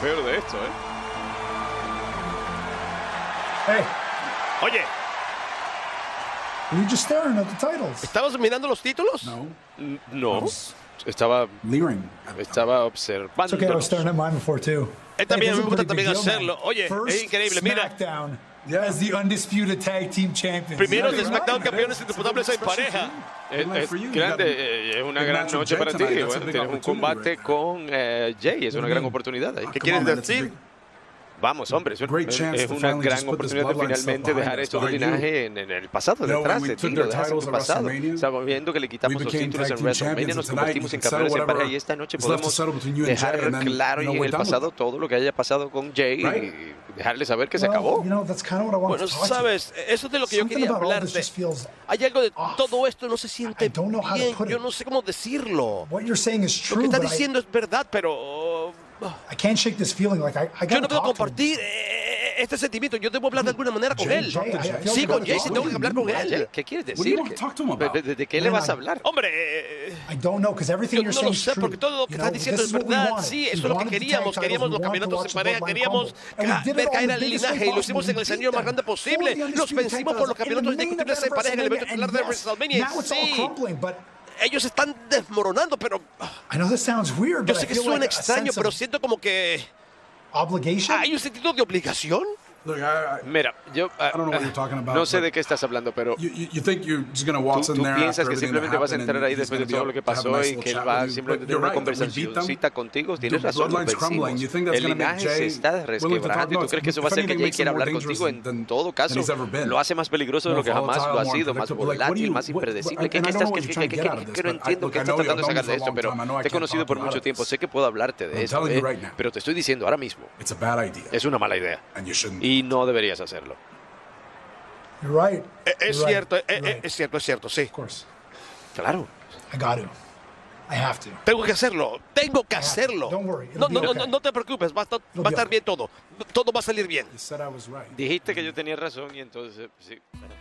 peor de esto, ¿eh? Hey, Oye, were you just staring at the titles? ¿estabas mirando los títulos? No, No. Estaba, leering. estaba It's okay, I observando. was staring at mine before too. Eh, también Hey, me gusta también hacerlo. Oye, First es increíble, mira. SmackDown. As the undisputed tag team champions. Primeros de SmackDown campeones indiscutables en pareja. you. Es, es grande, a eh, es una gran noche para ti. Bueno, tienes un combate con eh, Jay, es una gran oportunidad. ¿Qué Ah, come quieres decir? Vamos, hombre, es, un- Great es- chance es to una finally gran oportunidad de finalmente dejar esto de linaje en, en el pasado, detrás de ti, lo dejas en at pasado. Estamos viendo que le quitamos los títulos en WrestleMania, nos convertimos en campeones en pareja y esta noche podemos dejar claro y en el pasado todo lo que haya pasado con Jay y dejarle saber que se acabó. Bueno, sabes, eso es de lo que yo quería hablarte. Hay algo de todo esto no se siente bien. Yo no sé cómo decirlo. what you're saying is Lo true, que estás diciendo es verdad, pero I can't shake this feeling. Like I, I yo no puedo compartir eh, este sentimiento. Yo debo hablar de alguna manera con Jay, él. Jay, I- I feel Sí, con Jay sí tengo to que him. hablar con él. ¿Qué quieres decir? ¿De, de- de qué le vas a I- hablar? Hombre, eh, I don't know because everything yo you're no saying lo is sé true. porque todo lo que You estás know, diciendo this es is what we verdad. Sí, eso es lo que queríamos. Queríamos los campeonatos en pareja, queríamos ver caer al linaje y lo hicimos en el escenario más grande posible. Los vencimos por los campeonatos indiscutibles en pareja en el evento estelar de WrestleMania. Now it's all Sí, crumbling, but ellos están desmoronando, pero I know this sounds weird, yo sé que suena extraño, pero siento como que hay un sentido de obligación. Mira, yo ah, no sé de qué estás hablando, pero tú, piensas que simplemente vas a entrar ahí después de todo lo que pasó y que él va simplemente a but tener una conversacióncita contigo. Tienes razón, El linaje se está resquebrajando y tú crees que eso va a hacer que Jay quiera hablar contigo. En todo caso, lo hace más peligroso de lo que jamás lo ha sido, más volátil, más impredecible. ¿Qué estás qué no entiendo qué estás tratando de sacar de esto, pero te he conocido por mucho tiempo. Sé que puedo hablarte de esto, pero te estoy diciendo ahora mismo. Es una mala idea shouldn't. Y no deberías hacerlo. You're right. Eh, Es right. cierto, You're eh, right. es cierto, es cierto, sí. Of course, Claro. I got to. I have to. Tengo que hacerlo, tengo que hacerlo. Don't worry, it'll No, no, no, okay. no, no te preocupes, va a estar, va a estar okay. bien todo. Todo va a salir bien. You said I was right. Dijiste que yo tenía razón y entonces sí. bueno.